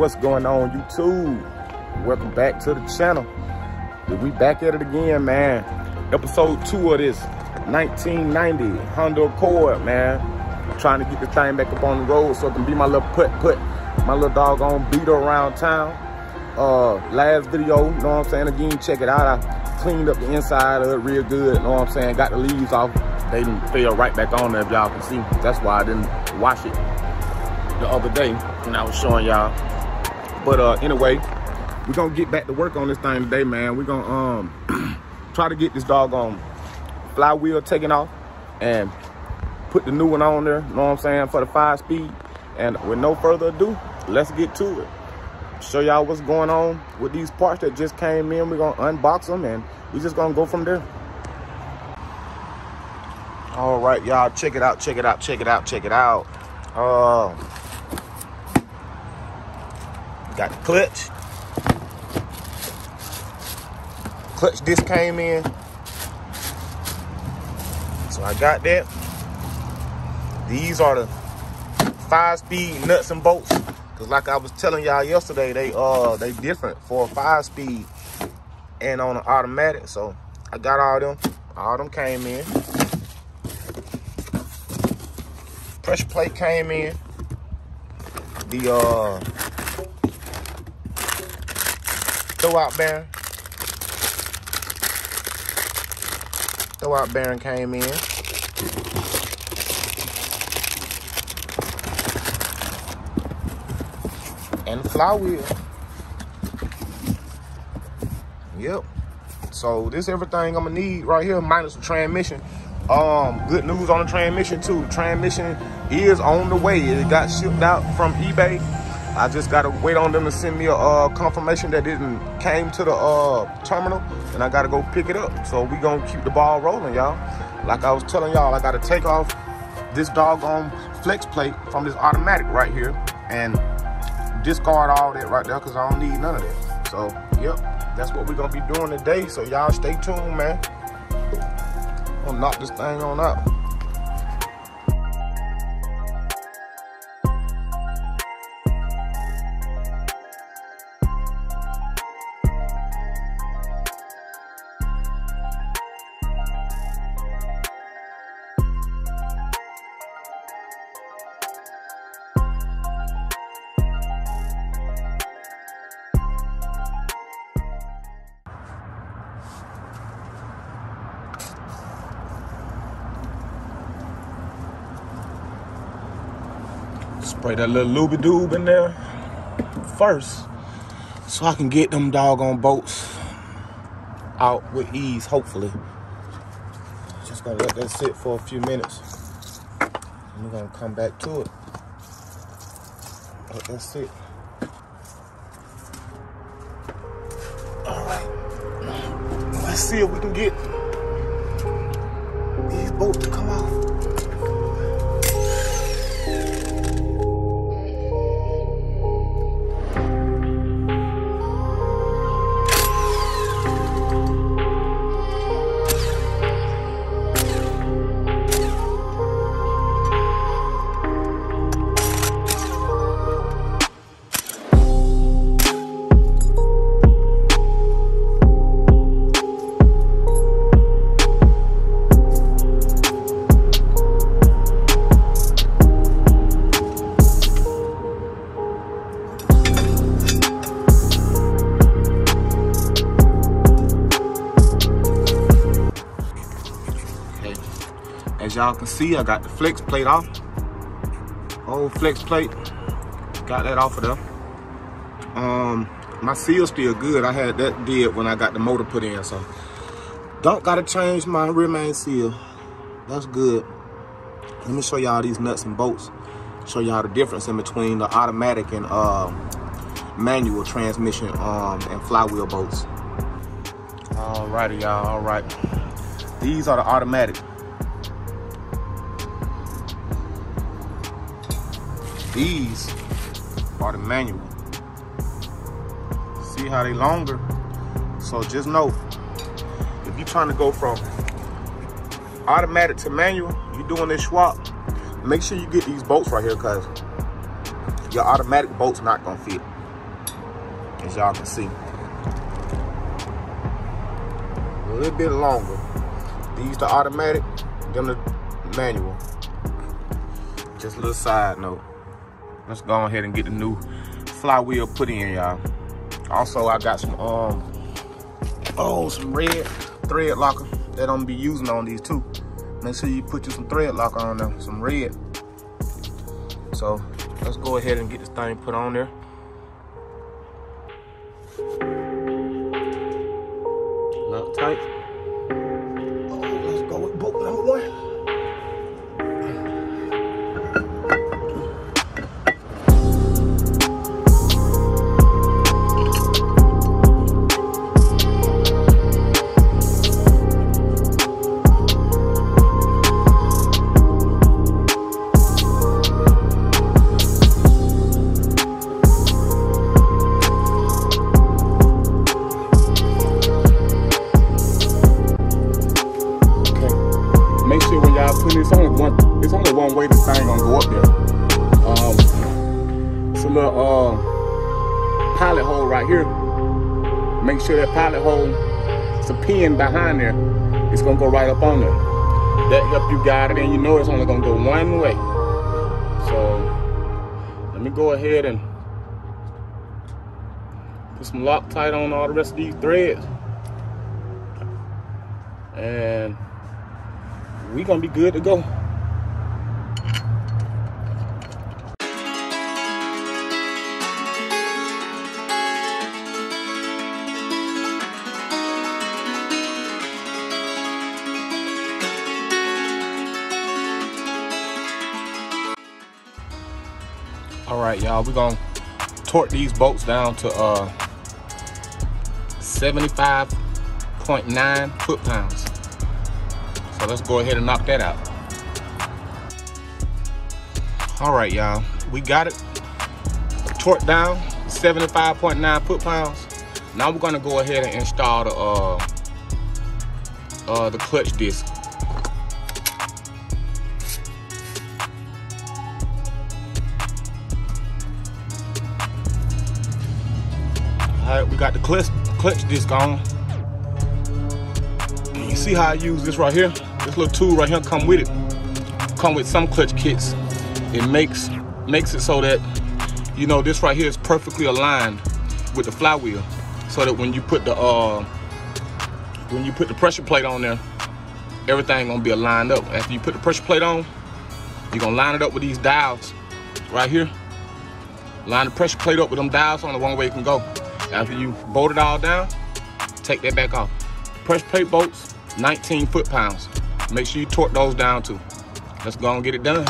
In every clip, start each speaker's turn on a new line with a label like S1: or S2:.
S1: What's going on YouTube? Welcome back to the channel. We back at it again, man. Episode two of this 1990 Honda Accord, man. trying to get the thing back up on the road so it can be my little put put, my little doggone beater around town. Uh, last video, you know what I'm saying? Again, check it out. I cleaned up the inside of it real good, you know what I'm saying? Got the leaves off. They didn't fell right back on there, if y'all can see. That's why I didn't wash it the other day and I was showing y'all. But uh, anyway, we're gonna get back to work on this thing today, man. We're gonna um try to get this dog on flywheel taken off and put the new one on there, you know what I'm saying, for the five speed. And with no further ado, let's get to it. Show y'all what's going on with these parts that just came in. We're gonna unbox them and we're just gonna go from there. All right, y'all, check it out, check it out, check it out, check it out. Uh, got the clutch. Clutch disc came in. So I got that. These are the five speed nuts and bolts. Cause like I was telling y'all yesterday, they uh they different for a five speed and on an automatic. So I got all them. All them came in. Pressure plate came in. The uh throw out bearing. Throw out bearing came in. And the flywheel. Yep. So this everything I'm gonna need right here, minus the transmission. Um, good news on the transmission too. The transmission is on the way. It got shipped out from eBay. I just gotta wait on them to send me a uh, confirmation that it came to the uh, terminal, and I gotta go pick it up. So we gonna keep the ball rolling, y'all. Like I was telling y'all, I gotta take off this doggone flex plate from this automatic right here and discard all that right there because I don't need none of that. So, yep, that's what we're gonna be doing today. So y'all stay tuned, man. I'm gonna knock this thing on out. Spray that little looby doob in there first so I can get them doggone bolts out with ease, hopefully. Just gonna let that sit for a few minutes. And we're gonna come back to it. Let that sit. All right. Let's see if we can get these bolts to come off. Y'all can see, I got the flex plate off. Old flex plate. Got that off of there. Um, my seal's still good. I had that did when I got the motor put in, so. Don't gotta change my rear main seal. That's good. Let me show y'all these nuts and bolts. Show y'all the difference in between the automatic and uh, manual transmission um, and flywheel bolts. Alrighty, y'all, all right. These are the automatic. These are the manual. See how they longer? So just know, if you're trying to go from automatic to manual, you're doing this swap, make sure you get these bolts right here because your automatic bolt's not gonna fit. as y'all can see. A little bit longer. These the automatic, them the manual. Just a little side note. Let's go ahead and get the new flywheel put in, y'all. Also, I got some um oh some red thread locker that I'm gonna be using on these too. Make sure you put you some thread locker on them, some red. So let's go ahead and get this thing put on there. Sure that pilot hole, it's a pin behind there. It's gonna go right up on there. That help you guide it and you know it's only gonna go one way. So let me go ahead and put some Loctite on all the rest of these threads. We gonna be good to go. All right, y'all, we're gonna torque these bolts down to uh 75.9 foot-pounds. So let's go ahead and knock that out. All right, y'all, we got it torqued down 75.9 foot-pounds. Now we're gonna go ahead and install the uh, uh, the clutch disc. All right, we got the clutch, clutch disc on. you see how I use this right here? This little tool right here come with it. Come with some clutch kits. It makes makes it so that, you know, this right here is perfectly aligned with the flywheel. So that when you put the uh when you put the pressure plate on there, everything gonna be aligned up. After you put the pressure plate on, you're gonna line it up with these dials right here. Line the pressure plate up with them dials on the one way it can go. After you bolt it all down, take that back off. Pressure plate bolts, 19 foot-pounds. Make sure you torque those down too. Let's go and get it done.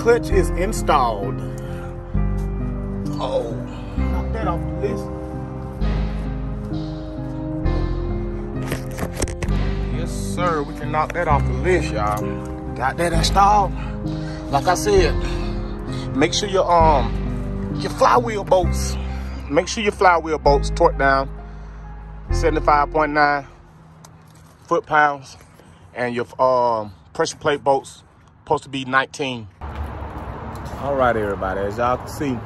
S1: Clutch, flywheel and clutch is installed. Oh, knock that off the list. Yes, sir. We can knock that off the list, y'all. Got that installed. Like I said, make sure your um your flywheel bolts, make sure your flywheel bolts torque down 75.9 foot pounds, and your um pressure plate bolts supposed to be 19. All right, everybody, as y'all can see,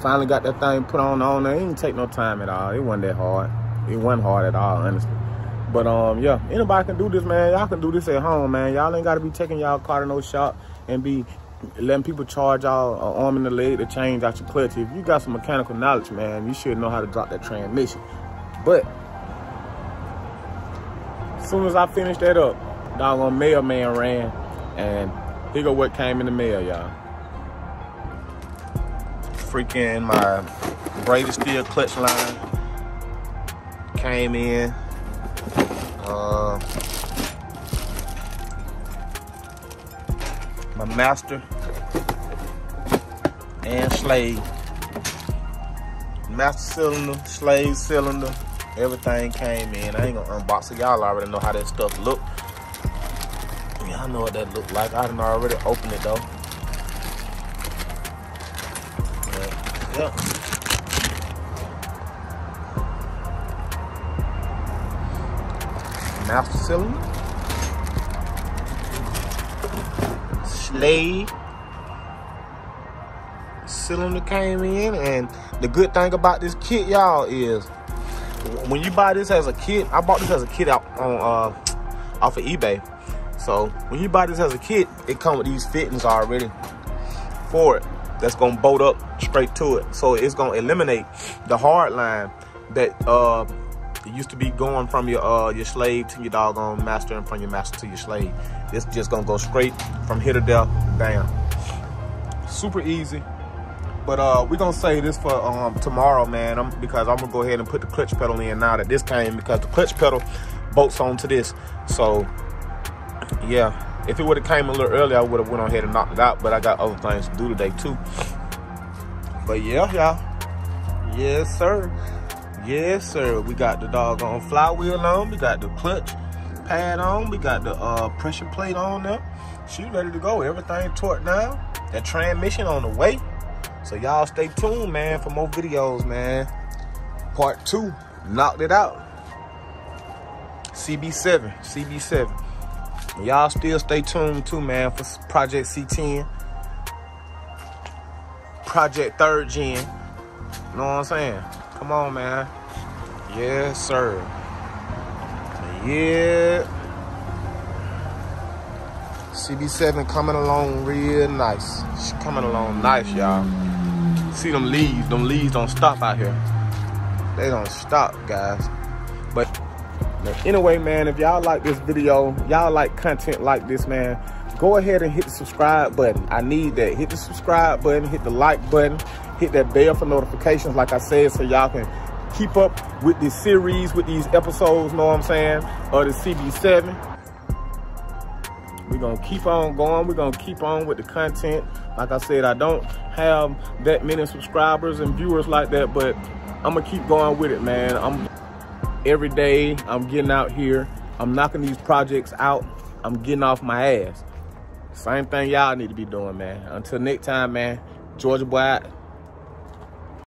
S1: finally got that thing put on on there. It didn't take no time at all. It wasn't that hard. It wasn't hard at all, honestly. But um, yeah, anybody can do this, man. Y'all can do this at home, man. Y'all ain't gotta be taking y'all car to no shop and be letting people charge y'all an arm and a leg to change out your clutch. If you got some mechanical knowledge, man, you should know how to drop that transmission. But as soon as I finished that up, doggone mailman ran and here go what came in the mail, y'all freaking my braided steel clutch line came in. Uh, my master and slave. Master cylinder, slave cylinder, everything came in. I ain't gonna unbox it. Y'all already know how that stuff look. Y'all know what that look like. I done already opened it though. Yep. Master cylinder. Slave. Cylinder came in and the good thing about this kit, y'all, is when you buy this as a kit, I bought this as a kit out on uh off of eBay. So when you buy this as a kit, it comes with these fittings already for it that's gonna bolt up straight to it. So it's gonna eliminate the hard line that uh, used to be going from your uh, your slave to your doggone master and from your master to your slave. It's just gonna go straight from here to there, bam. Super easy. But uh, we're gonna say this for um, tomorrow, man, I'm, because I'm gonna go ahead and put the clutch pedal in now that this came because the clutch pedal bolts onto this. So yeah, if it would have came a little earlier, I would have went on ahead and knocked it out. But I got other things to do today too. But yeah, y'all. Yes, sir. Yes, sir. We got the doggone flywheel on. We got the clutch pad on. We got the uh, pressure plate on there. She ready to go. Everything torqued down. That transmission on the way. So y'all stay tuned, man, for more videos, man. Part two, knocked it out. CB7, CB7. Y'all still stay tuned too, man, for Project C10. Project Third Gen. You know what I'm saying? Come on, man. Yes, sir. Yeah. CB7 coming along real nice. She coming along nice, y'all. See them leaves. Them leaves don't stop out here. They don't stop, guys. But anyway, man, if y'all like this video, y'all like content like this, man, go ahead and hit the subscribe button. I need that. Hit the subscribe button, hit the like button, hit that bell for notifications, like I said, so y'all can keep up with this series, with these episodes, know what I'm saying, or the CB7. We're to keep on going. We're to keep on with the content. Like I said, I don't have that many subscribers and viewers like that, but I'm to keep going with it, man. I'm every day I'm getting out here. I'm knocking these projects out. I'm getting off my ass. Same thing y'all need to be doing, man. Until next time, man. Georgia Boy